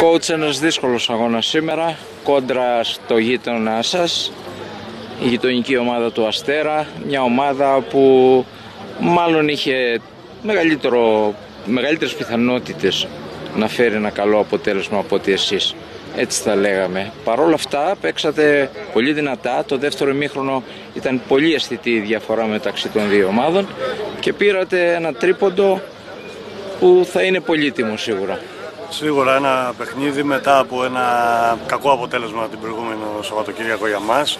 Coach ένας δύσκολος αγώνας σήμερα, κόντρα στο γείτονά σας, η γειτονική ομάδα του Αστέρα, μια ομάδα που μάλλον είχε μεγαλύτερο, μεγαλύτερες πιθανότητες να φέρει ένα καλό αποτέλεσμα από ότι εσείς. Έτσι θα λέγαμε. Παρ' όλα αυτά παίξατε πολύ δυνατά. Το δεύτερο ημίχρονο ήταν πολύ αισθητή η διαφορά μεταξύ των δύο ομάδων και πήρατε ένα τρίποντο που θα είναι πολύτιμο σίγουρα. Σίγουρα ένα παιχνίδι μετά από ένα κακό αποτέλεσμα την προηγούμενη Σαββατοκύριακο για μας.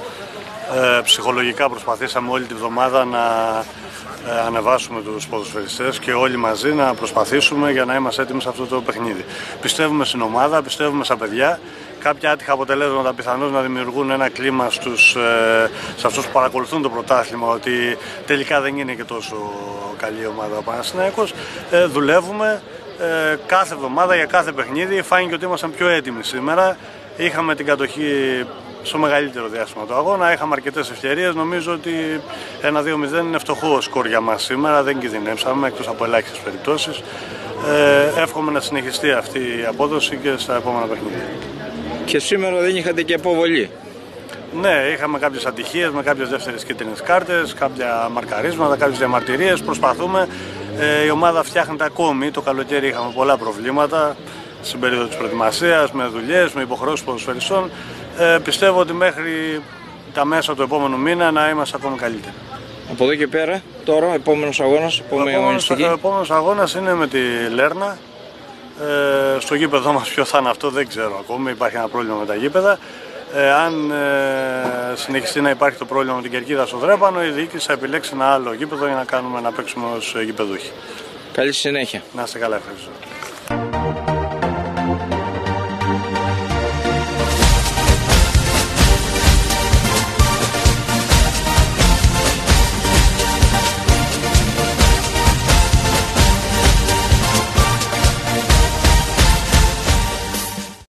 Ε, ψυχολογικά προσπαθήσαμε όλη τη βδομάδα να ε, ανεβάσουμε τους ποδοσφαιριστές και όλοι μαζί να προσπαθήσουμε για να είμαστε έτοιμοι σε αυτό το παιχνίδι. Πιστεύουμε στην ομάδα, πιστεύουμε στα παιδιά. Κάποια άτυχα αποτελέσματα πιθανώς να δημιουργούν ένα κλίμα στους, ε, σε αυτούς που παρακολουθούν το πρωτάθλημα ότι τελικά δεν είναι και τόσο καλή ομάδα ο Παναθηναϊκός. Ε, δουλεύουμε ε, κάθε εβδομάδα για κάθε παιχνίδι. Φάνηκε ότι ήμασταν πιο έτοιμοι σήμερα. Είχαμε την κατοχή στο μεγαλύτερο διάστημα του αγώνα. Είχαμε αρκετές ευκαιρίες. Νομίζω ότι ένα 2-0 είναι φτωχό σκορ για μας σήμερα. Δεν κινδυνεύσαμε εκτός από ελάχιστες περιπτώσεις. Ε, εύχομαι να συνεχιστεί αυτή η απόδοση και στα επόμενα παιχνίδια. Και σήμερα δεν είχατε και αποβολή. Ναι, είχαμε κάποιες ατυχίε με κάποιες δεύτερες κίτρινες κάρτες, κάποια μαρκαρίσματα, κάποιες διαμαρτυρίες. Προσπαθούμε. Ε, η ομάδα φτιάχνεται ακόμη. Το καλοκαίρι είχαμε πολλά προβλήματα στην περίοδο της προετοιμασίας, με δουλειές, με υποχρεώσεις ποδοσφαιριστών. Ε, πιστεύω ότι μέχρι τα μέσα του επόμενου μήνα να είμαστε ακόμη καλύτεροι. Από εδώ και πέρα, τώρα, επόμενος αγώνας, επόμενη ο επόμενος αγώνας είναι με τη Λέρνα. Ε, στο γήπεδο μας ποιο θα είναι αυτό δεν ξέρω ακόμη, υπάρχει ένα πρόβλημα με τα γήπεδα. Ε, αν ε, συνεχιστεί να υπάρχει το πρόβλημα με την κερκίδα στο Δρέπανο, η διοίκηση θα επιλέξει ένα άλλο γήπεδο για να κάνουμε να παίξουμε ως γήπεδούχοι. Καλή συνέχεια. Να είστε καλά, ευχαριστώ.